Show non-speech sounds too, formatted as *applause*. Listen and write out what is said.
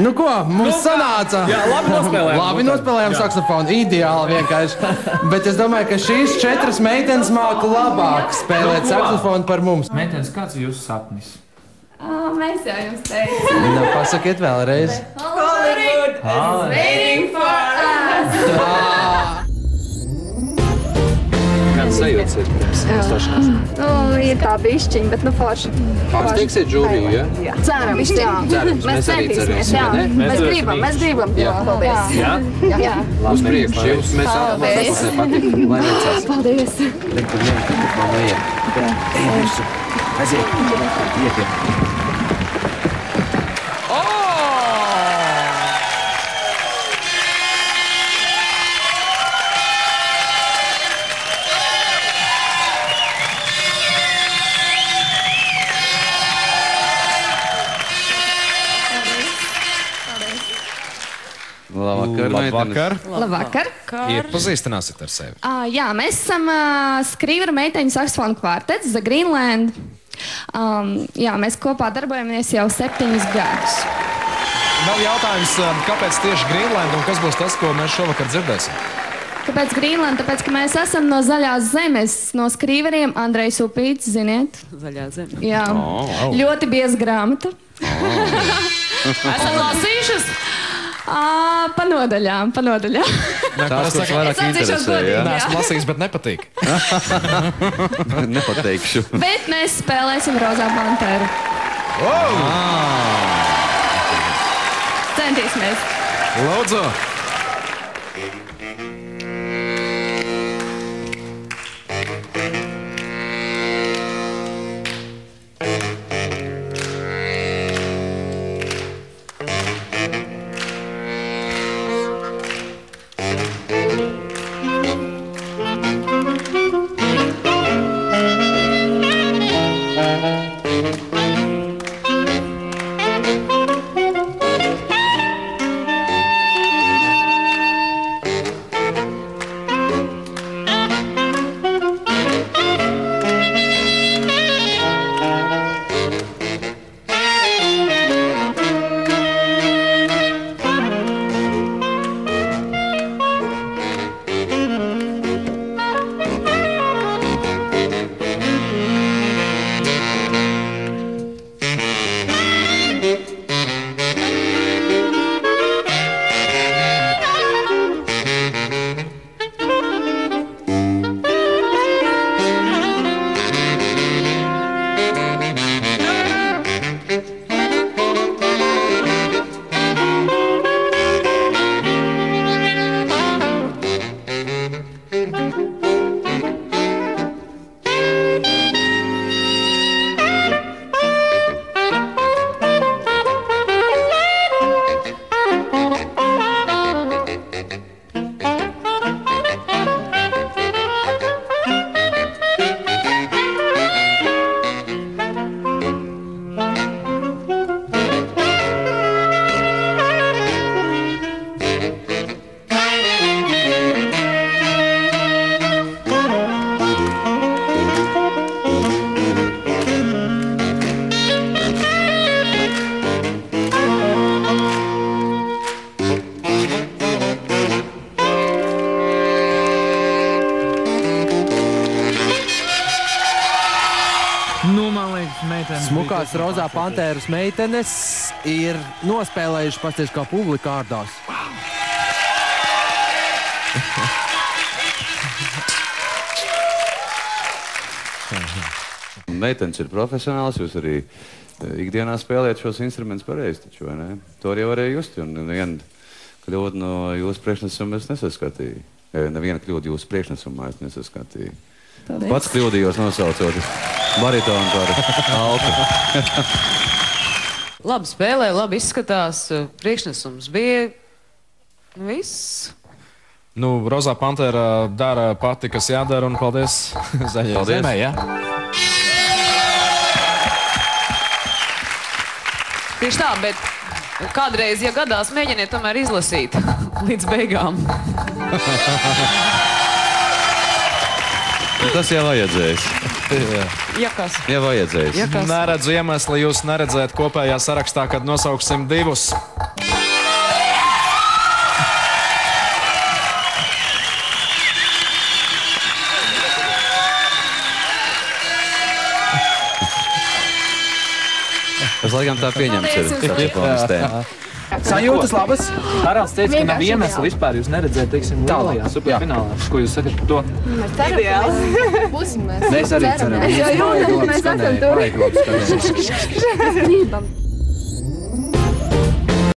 mums sanāca. Jā, labi nospēlējām. Labi nospēlējām saksofonu. Ideāli vienkārši. Bet es domāju, ka šīs četras meitenes māca labāk spēlēt saksofonu par mums. Meitenes, kāds ir jūsu sapnis? Oh, mēs jau jums teicām. Nu, pasakiet vēlreiz. Hollywood is waiting for us. Kāds sajūts ir pirms stošanās? Nu, ir tā bišķiņa, bet nu forši. Pārsteigsiet žūriju, ja? Jā. Ceram, jā. Cerams, Mēs arī centīsimies, cerēsim, jā. Mēs gribam, mēs gribam. Jā. Paldies. Jā? Jā. Uz priekšu, jums mēs Paldies. atlasē patīk. Lai veicās. Paldies. Re, kur ņem, tur man vajag. Ej, visu. Aiziet. Iet, iet. Labvakar, Labvakar. Labvakar. Iepazīstināsiet ar sevi. Uh, jā, mēs esam uh, Skrīvera meiteņu saksofonu kvartets, The Greenland. Um, jā, mēs kopā darbojamies jau septiņus gadus. Vēl jautājums, um, kāpēc tieši Grīnlanda un kas būs tas, ko mēs šovakar dzirdēsim? Kāpēc Grīnlanda? Tāpēc, ka mēs esam no zaļās zemes, no skrīveriem. Andrejs Upīts, ziniet. Zaļā zeme. Jā, Oh. ļoti bieza grāmata. *laughs* Esam lasījušas? À, pa nodaļām, pa nodaļām. *laughs* Tās, saka, vairāk interesē, godīgi. jā? Nē, lasījis, bet nepatīk. *laughs* Nepateikšu. Bet mēs spēlēsim Rozā Panteru. Centīsimies. Lūdzu! Nu, man liekas, meitenes. Smukās rozā pantēras meitenes ir nospēlējušas pats kā publika kārdās. *laughs* Meitenes ir profesionāls, jūs arī eh, ikdienā spēlējat šos instrumentus pareizi, taču, vai ne? To arī varēja just, un nevienu kļūdu no jūsu priekšnesuma es nesaskatīju. Eh, Neviena kļūda jūsu priekšnesumā es nesaskatīju. Paldies. Pats kļūdījos nosaucot baritonu par *laughs* alku. *laughs* Labi spēlē, labi izskatās. Priekšnesums bija viss. Nu, Rozā Pantera dara pati, kas jādara, un paldies *laughs* zaļajai Paldies. zemē. Ja? Tieši tā, bet kādreiz, ja gadās, mēģiniet tomēr izlasīt līdz beigām. Tas jau vajadzēs. Ja kas? Ja vajadzēs. Ja kas? Neredzu iemeslu jūs neredzēt kopējā sarakstā, kad nosauksim divus. Tas laikam tā pieņemts ir. Paldies. Sajūtas labas? Haralds teica, ka nav iemesla vispār jūs neredzēt, teiksim, Tālāk, lielajā superfinālā. Ko jūs sakat par to? Mēs ceram, ka mēs būsim. Mēs arī ceram. Jā, jā, mēs esam tur. Skanēja. *laughs* Gribam.